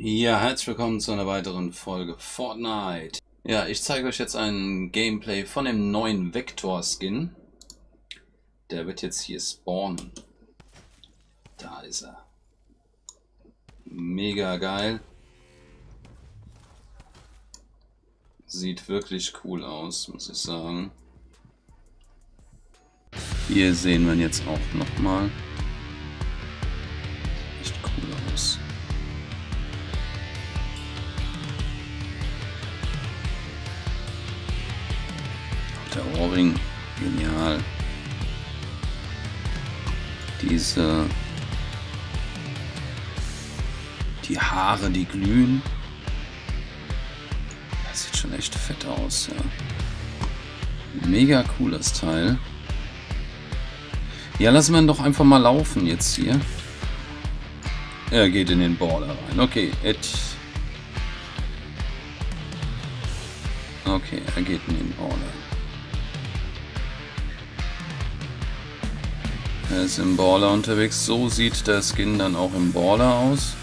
Ja, herzlich willkommen zu einer weiteren Folge Fortnite. Ja, ich zeige euch jetzt ein Gameplay von dem neuen Vector-Skin. Der wird jetzt hier spawnen. Da ist er. Mega geil. Sieht wirklich cool aus, muss ich sagen. Hier sehen wir ihn jetzt auch nochmal. Echt cool aus. Der Ohrring, genial. Diese... Die Haare, die glühen. Das sieht schon echt fett aus, ja. Mega cooles Teil. Ja, lassen wir ihn doch einfach mal laufen jetzt hier. Er geht in den Border rein. Okay, Ed. Okay, er geht in den Border. Er ist im Baller unterwegs. So sieht der Skin dann auch im Baller aus.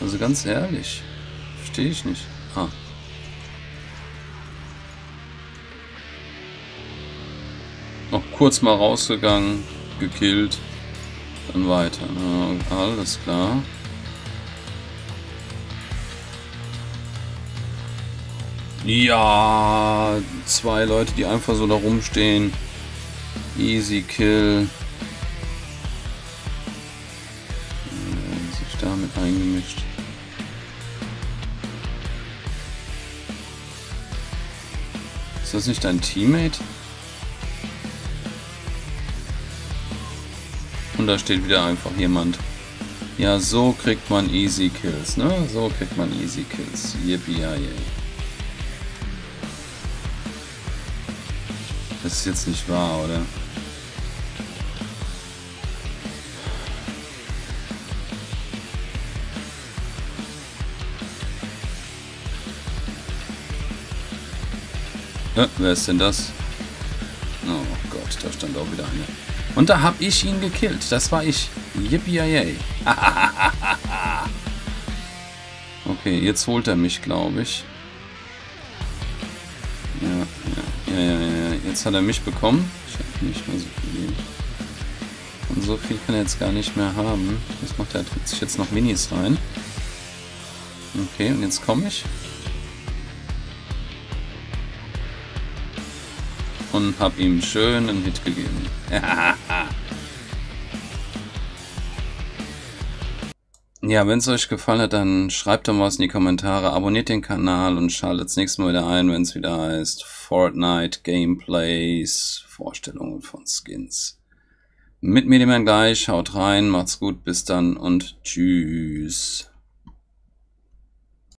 Also ganz ehrlich, verstehe ich nicht. Ah. Kurz mal rausgegangen, gekillt, dann weiter. Ja, alles klar. Ja, zwei Leute, die einfach so da rumstehen. Easy Kill. Äh, sich damit eingemischt. Ist das nicht dein Teammate? Und da steht wieder einfach jemand. Ja, so kriegt man easy Kills, ne? So kriegt man easy Kills. Yippie yay. Das ist jetzt nicht wahr, oder? Ja, wer ist denn das? Oh Gott, da stand auch wieder einer. Und da habe ich ihn gekillt. Das war ich. Yippie okay, jetzt holt er mich, glaube ich. Ja, ja, ja, ja, ja. Jetzt hat er mich bekommen. Ich habe nicht mehr so viel. Und so viel kann er jetzt gar nicht mehr haben. Das macht er, trägt sich jetzt noch Minis rein. Okay, und jetzt komme ich. Und habe ihm schön einen Hit gegeben. ja, wenn es euch gefallen hat, dann schreibt doch was in die Kommentare, abonniert den Kanal und schaltet das nächste Mal wieder ein, wenn es wieder heißt Fortnite Gameplays, Vorstellungen von Skins. Mit mir dem gleich, haut rein, macht's gut, bis dann und tschüss.